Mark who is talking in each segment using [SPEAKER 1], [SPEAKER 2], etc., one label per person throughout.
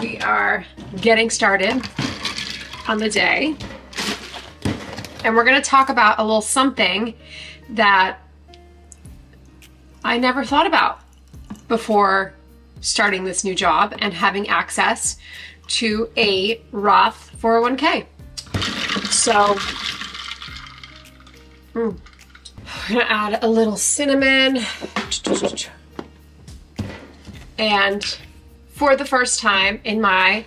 [SPEAKER 1] we are getting started on the day. And we're going to talk about a little something that I never thought about before starting this new job and having access to a Roth 401k. So, mm, we're gonna add a little cinnamon. And for the first time in my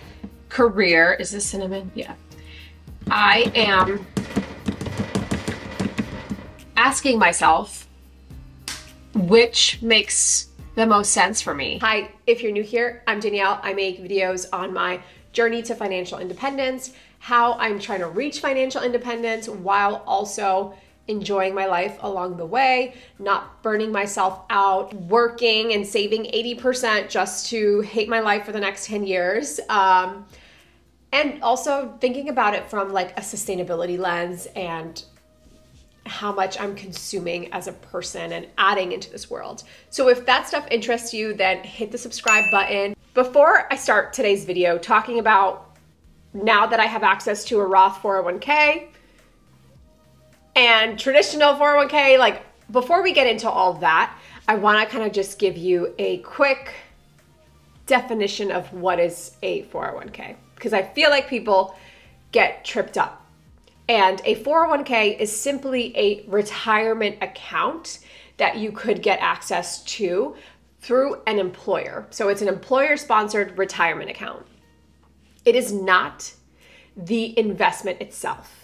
[SPEAKER 1] career, is this cinnamon? Yeah. I am asking myself which makes the most sense for me. Hi, if you're new here, I'm Dannielle. I make videos on my journey to financial independence, how I'm trying to reach financial independence while also enjoying my life along the way, not burning myself out, working and saving 80% just to hate my life for the next 10 years. Um, and also thinking about it from like a sustainability lens and how much I'm consuming as a person and adding into this world. So if that stuff interests you, then hit the subscribe button. Before I start today's video talking about now that I have access to a Roth 401k and traditional 401k, like before we get into all that, I want to kind of just give you a quick definition of what is a 401k because I feel like people get tripped up and a 401k is simply a retirement account that you could get access to through an employer. So it's an employer sponsored retirement account. It is not the investment itself,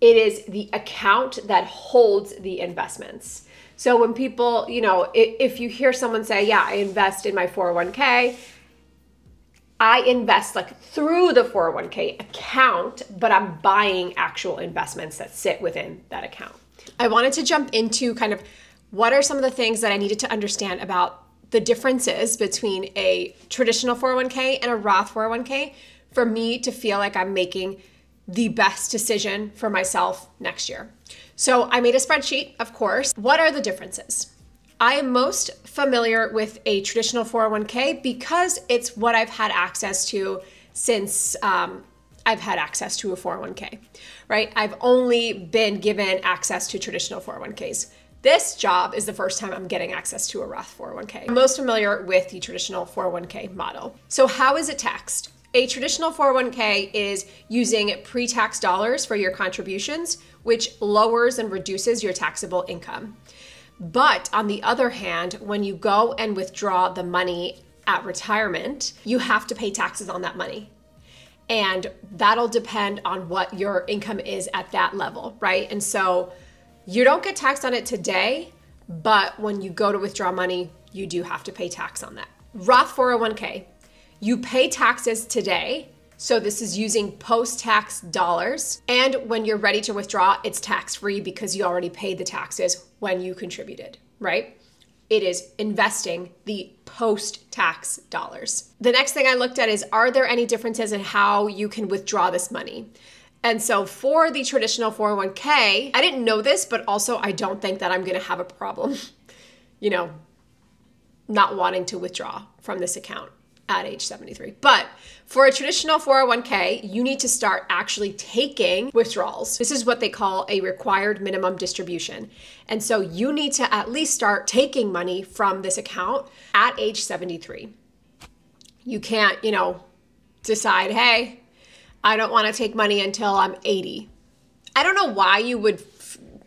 [SPEAKER 1] it is the account that holds the investments. So when people, you know, if you hear someone say, Yeah, I invest in my 401k, I invest like through the 401k account, but I'm buying actual investments that sit within that account. I wanted to jump into kind of what are some of the things that I needed to understand about the differences between a traditional 401k and a Roth 401k for me to feel like I'm making the best decision for myself next year. So I made a spreadsheet, of course. What are the differences? I am most familiar with a traditional 401k because it's what I've had access to since um, I've had access to a 401k, right? I've only been given access to traditional 401ks. This job is the first time I'm getting access to a Roth 401k. I'm most familiar with the traditional 401k model. So, how is it taxed? A traditional 401k is using pre tax dollars for your contributions, which lowers and reduces your taxable income. But on the other hand, when you go and withdraw the money at retirement, you have to pay taxes on that money. And that'll depend on what your income is at that level, right? And so you don't get taxed on it today, but when you go to withdraw money, you do have to pay tax on that. Roth 401k, you pay taxes today so this is using post-tax dollars. And when you're ready to withdraw, it's tax-free because you already paid the taxes when you contributed, right? It is investing the post tax dollars. The next thing I looked at is are there any differences in how you can withdraw this money? And so for the traditional 401k, I didn't know this, but also I don't think that I'm gonna have a problem, you know, not wanting to withdraw from this account at age 73. But for a traditional 401k, you need to start actually taking withdrawals. This is what they call a required minimum distribution. And so you need to at least start taking money from this account at age 73. You can't, you know, decide, hey, I don't want to take money until I'm 80. I don't know why you would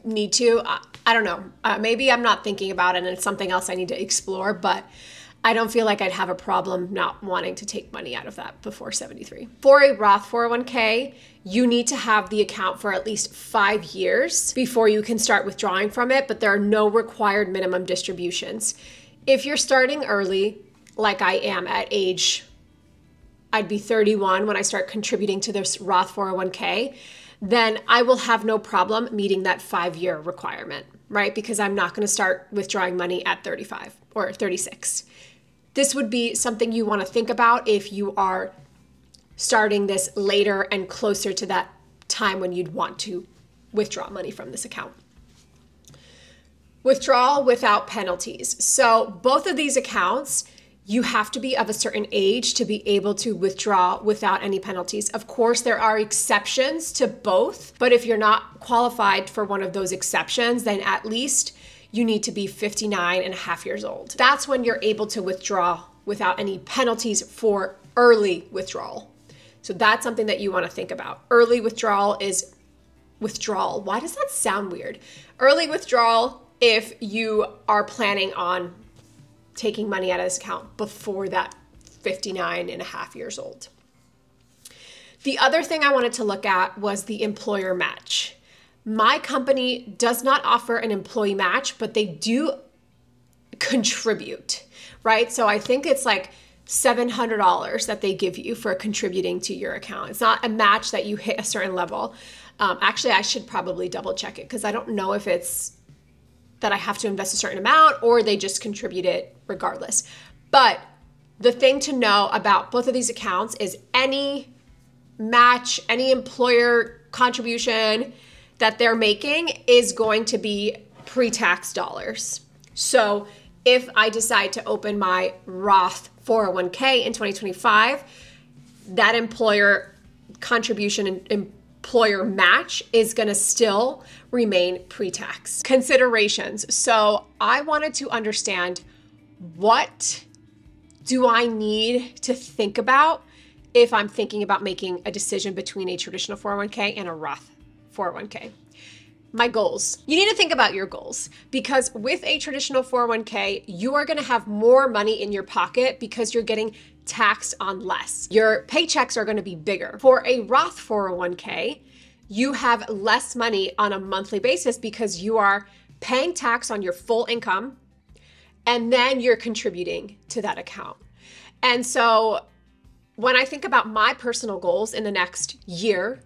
[SPEAKER 1] need to. I, I don't know. Uh, maybe I'm not thinking about it and it's something else I need to explore, but I don't feel like I'd have a problem not wanting to take money out of that before 73. For a Roth 401k, you need to have the account for at least five years before you can start withdrawing from it, but there are no required minimum distributions. If you're starting early, like I am at age, I'd be 31 when I start contributing to this Roth 401k, then I will have no problem meeting that five year requirement, right? Because I'm not going to start withdrawing money at 35 or 36. This would be something you want to think about if you are starting this later and closer to that time when you'd want to withdraw money from this account. Withdrawal without penalties. So, both of these accounts, you have to be of a certain age to be able to withdraw without any penalties. Of course, there are exceptions to both, but if you're not qualified for one of those exceptions, then at least you need to be 59 and a half years old. That's when you're able to withdraw without any penalties for early withdrawal. So that's something that you want to think about. Early withdrawal is withdrawal. Why does that sound weird? Early withdrawal if you are planning on taking money out of this account before that 59 and a half years old. The other thing I wanted to look at was the employer match. My company does not offer an employee match, but they do contribute, right? So I think it's like $700 that they give you for contributing to your account. It's not a match that you hit a certain level. Um, actually, I should probably double check it because I don't know if it's that I have to invest a certain amount or they just contribute it regardless. But the thing to know about both of these accounts is any match, any employer contribution that they're making is going to be pre tax dollars. So if I decide to open my Roth 401k in 2025, that employer contribution and employer match is going to still remain pre tax. Considerations. So I wanted to understand what do I need to think about if I'm thinking about making a decision between a traditional 401k and a Roth 401k. My goals. You need to think about your goals because with a traditional 401k, you are going to have more money in your pocket because you're getting taxed on less. Your paychecks are going to be bigger. For a Roth 401k, you have less money on a monthly basis because you are paying tax on your full income and then you're contributing to that account. And so when I think about my personal goals in the next year,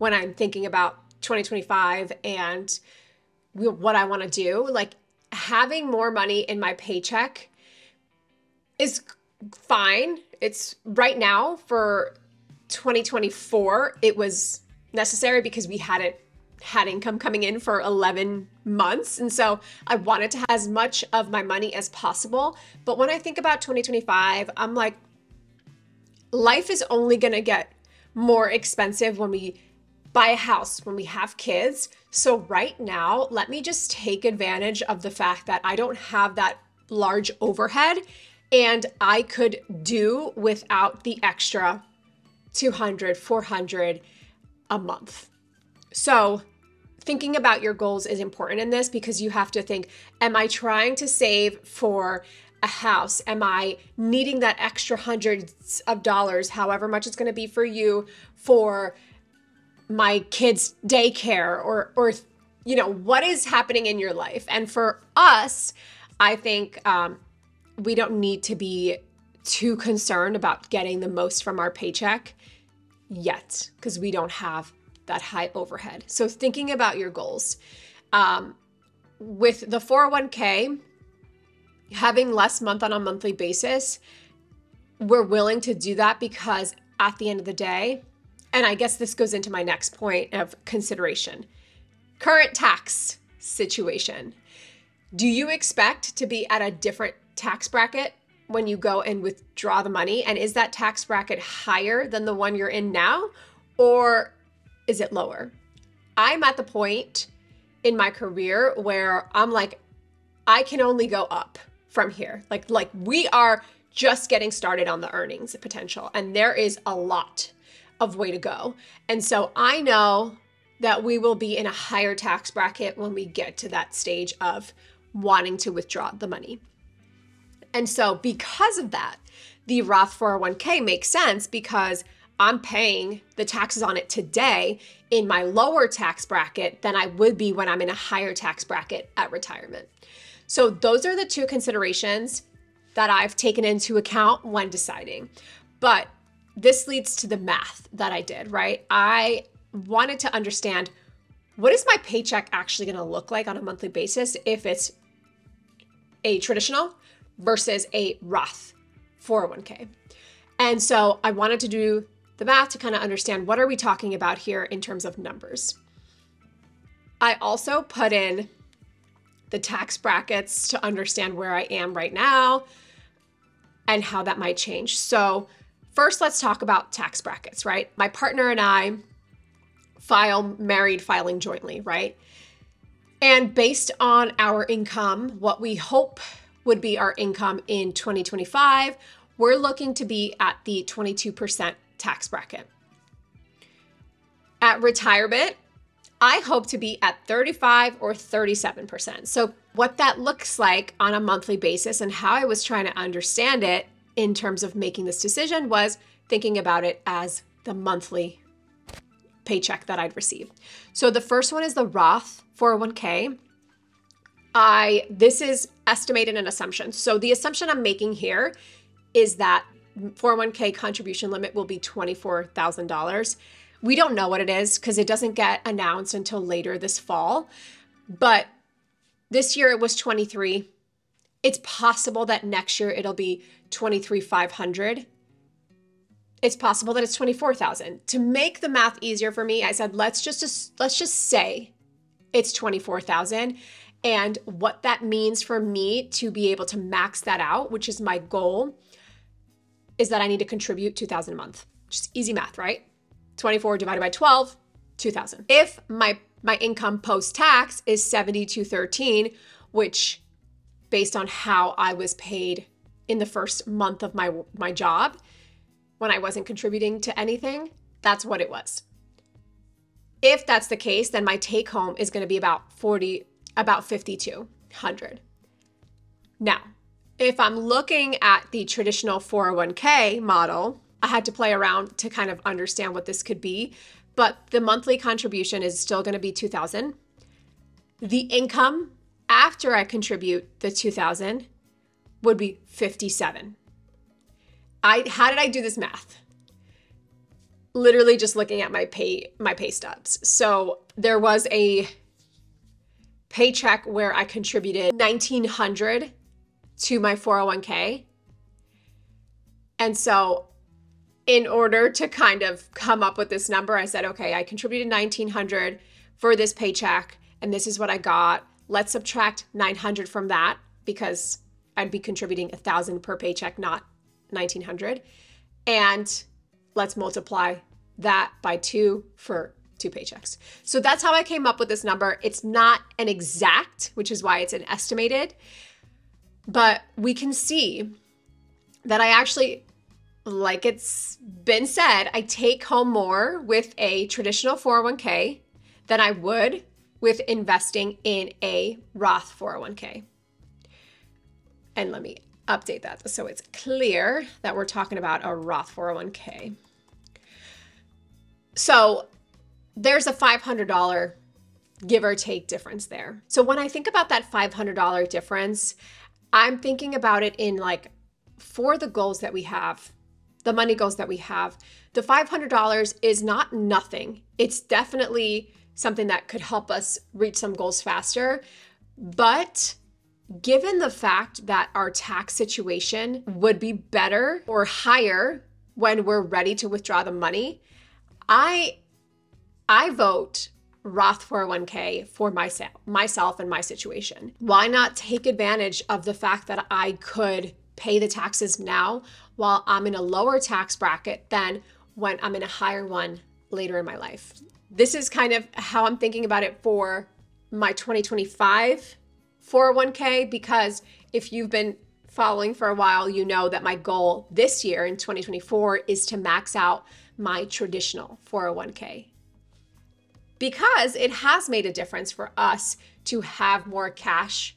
[SPEAKER 1] when I'm thinking about 2025 and what I want to do, like having more money in my paycheck is fine. It's right now for 2024, it was necessary because we hadn't had income coming in for 11 months. And so I wanted to have as much of my money as possible. But when I think about 2025, I'm like, life is only going to get more expensive when we buy a house, when we have kids. So right now, let me just take advantage of the fact that I don't have that large overhead and I could do without the extra 200, 400 a month. So, thinking about your goals is important in this because you have to think Am I trying to save for a house? Am I needing that extra hundreds of dollars, however much it's going to be for you, for my kids' daycare or, or, you know, what is happening in your life? And for us, I think um, we don't need to be too concerned about getting the most from our paycheck yet because we don't have that high overhead. So, thinking about your goals. Um, with the 401k, having less month on a monthly basis, we're willing to do that because at the end of the day, and I guess this goes into my next point of consideration current tax situation. Do you expect to be at a different tax bracket when you go and withdraw the money? And is that tax bracket higher than the one you're in now? Or is it lower? I'm at the point in my career where I'm like, I can only go up from here. Like, like we are just getting started on the earnings potential, and there is a lot of way to go. And so I know that we will be in a higher tax bracket when we get to that stage of wanting to withdraw the money. And so, because of that, the Roth 401k makes sense because I'm paying the taxes on it today in my lower tax bracket than I would be when I'm in a higher tax bracket at retirement. So, those are the two considerations that I've taken into account when deciding. But this leads to the math that I did, right? I wanted to understand what is my paycheck actually going to look like on a monthly basis if it's a traditional versus a Roth 401k. And so I wanted to do the math to kind of understand what are we talking about here in terms of numbers. I also put in the tax brackets to understand where I am right now and how that might change. So, first, let's talk about tax brackets, right? My partner and I file married filing jointly, right? And based on our income, what we hope would be our income in 2025, we're looking to be at the 22% tax bracket. At retirement, I hope to be at 35 or 37%. So, what that looks like on a monthly basis and how I was trying to understand it in terms of making this decision was thinking about it as the monthly paycheck that I'd receive. So, the first one is the Roth 401k. I this is estimated an assumption. So, the assumption I'm making here is that 401k contribution limit will be $24,000 we don't know what it is because it doesn't get announced until later this fall. But this year it was 23. It's possible that next year it'll be 23,500. It's possible that it's 24,000. To make the math easier for me, I said let's just let's just say it's 24,000 and what that means for me to be able to max that out, which is my goal, is that I need to contribute 2,000 a month. Just easy math, right? 24 divided by 12, 2000. If my my income post tax is 7213, which based on how I was paid in the first month of my my job when I wasn't contributing to anything, that's what it was. If that's the case, then my take home is going to be about 40 about 5200. Now, if I'm looking at the traditional 401k model, I had to play around to kind of understand what this could be, but the monthly contribution is still going to be 2000. The income after I contribute the 2000 would be 57. I how did I do this math? Literally just looking at my pay my pay stubs. So there was a paycheck where I contributed 1900 to my 401k. And so in order to kind of come up with this number, I said, okay, I contributed 1900 for this paycheck and this is what I got. Let's subtract 900 from that because I'd be contributing 1000 per paycheck, not 1900. And let's multiply that by 2 for two paychecks. So that's how I came up with this number. It's not an exact, which is why it's an estimated, but we can see that I actually like it's been said, I take home more with a traditional 401k than I would with investing in a Roth 401k. And let me update that so it's clear that we're talking about a Roth 401k. So there's a $500 give or take difference there. So when I think about that $500 difference, I'm thinking about it in like for the goals that we have the money goals that we have. The $500 is not nothing. It's definitely something that could help us reach some goals faster. But given the fact that our tax situation would be better or higher when we're ready to withdraw the money, I I vote Roth 401k for myself, myself and my situation. Why not take advantage of the fact that I could pay the taxes now while I'm in a lower tax bracket than when I'm in a higher one later in my life. This is kind of how I'm thinking about it for my 2025 401k because if you've been following for a while, you know that my goal this year in 2024 is to max out my traditional 401k. Because it has made a difference for us to have more cash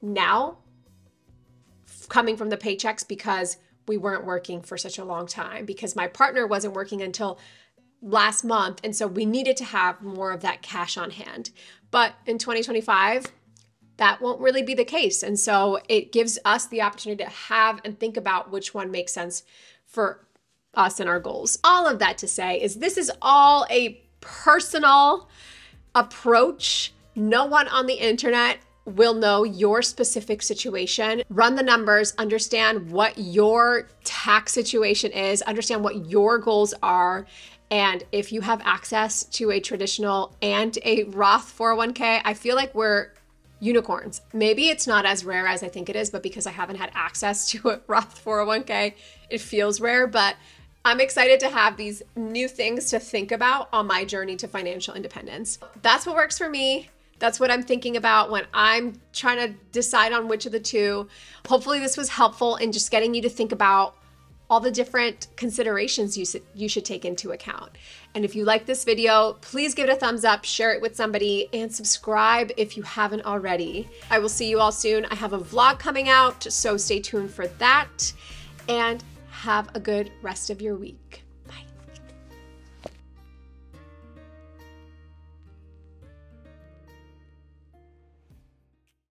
[SPEAKER 1] now coming from the paychecks because we weren't working for such a long time because my partner wasn't working until last month. And so we needed to have more of that cash on hand. But in 2025, that won't really be the case. And so it gives us the opportunity to have and think about which one makes sense for us and our goals. All of that to say is this is all a personal approach. No one on the internet will know your specific situation, run the numbers, understand what your tax situation is, understand what your goals are. And if you have access to a traditional and a Roth 401k, I feel like we're unicorns. Maybe it's not as rare as I think it is, but because I haven't had access to a Roth 401k, it feels rare. But I'm excited to have these new things to think about on my journey to financial independence. That's what works for me. That's what I'm thinking about when I'm trying to decide on which of the two. Hopefully, this was helpful in just getting you to think about all the different considerations you, you should take into account. And if you like this video, please give it a thumbs up, share it with somebody, and subscribe if you haven't already. I will see you all soon. I have a vlog coming out, so stay tuned for that. And have a good rest of your week.